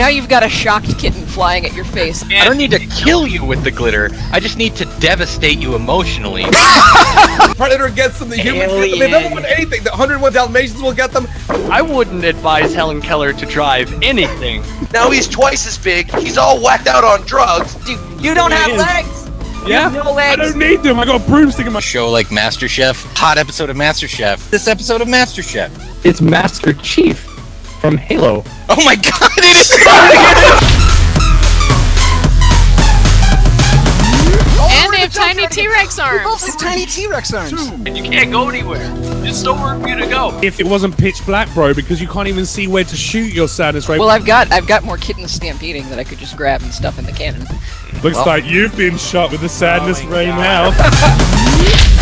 now you've got a shocked kitten flying at your face. I don't need to kill you with the glitter. I just need to devastate you emotionally. Predator gets them, the humans get them, they don't want anything. The 101 Dalmatians will get them. I wouldn't advise Helen Keller to drive anything. Now he's twice as big. He's all whacked out on drugs. Dude, you don't have legs! Yeah, no I don't need them. I got a broomstick in my. Show like MasterChef. Hot episode of MasterChef. This episode of MasterChef. It's Master Chief from Halo. Oh my god, it is! And they have tiny T-Rex arms. tiny T-Rex arms. And you can't go anywhere. There's nowhere for you to go. If it wasn't pitch black, bro, because you can't even see where to shoot your sadness ray. Well, I've got I've got more kittens stampeding that I could just grab and stuff in the cannon. Looks like you've been shot with the sadness oh ray now.